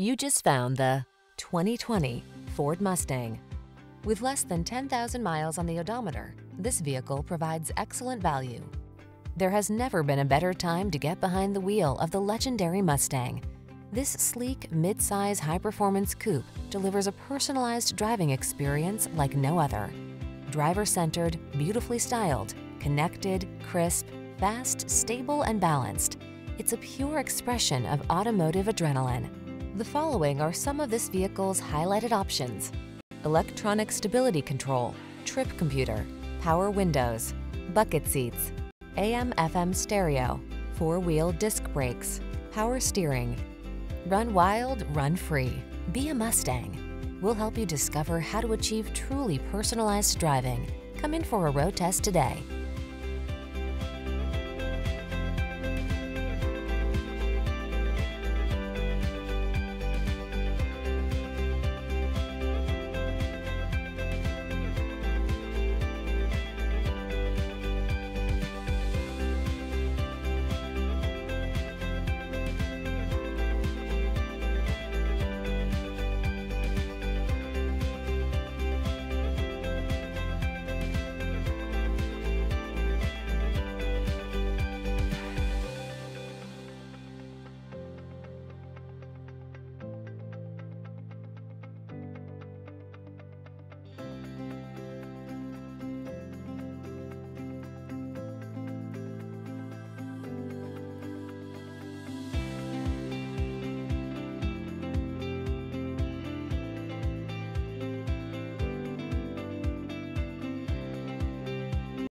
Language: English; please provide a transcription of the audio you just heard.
You just found the 2020 Ford Mustang. With less than 10,000 miles on the odometer, this vehicle provides excellent value. There has never been a better time to get behind the wheel of the legendary Mustang. This sleek, mid-size, high-performance coupe delivers a personalized driving experience like no other. Driver-centered, beautifully styled, connected, crisp, fast, stable, and balanced. It's a pure expression of automotive adrenaline. The following are some of this vehicle's highlighted options. Electronic stability control, trip computer, power windows, bucket seats, AM FM stereo, four-wheel disc brakes, power steering. Run wild, run free. Be a Mustang. We'll help you discover how to achieve truly personalized driving. Come in for a road test today.